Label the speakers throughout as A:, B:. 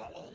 A: Whoa.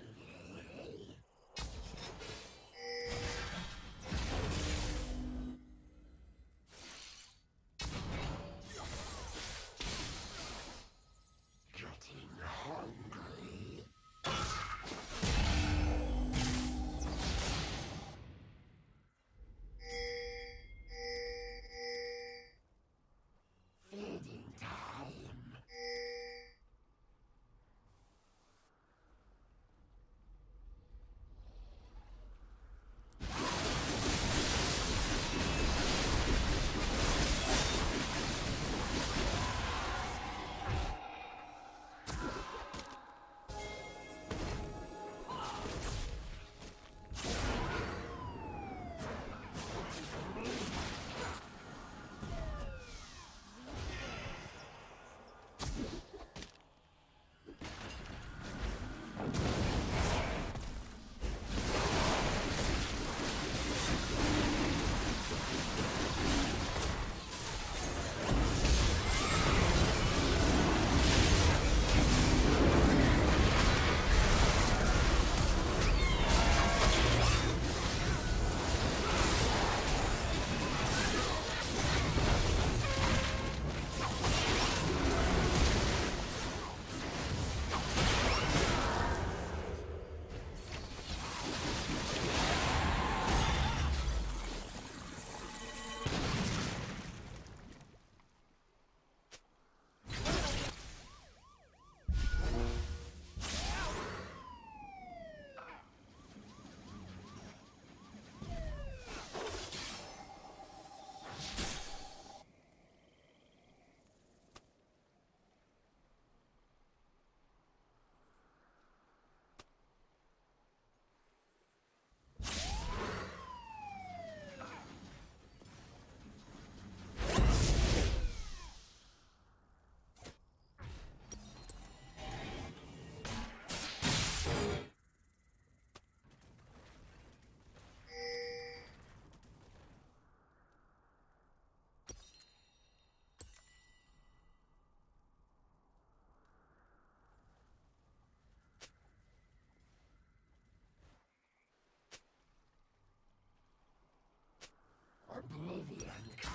A: Oblivion.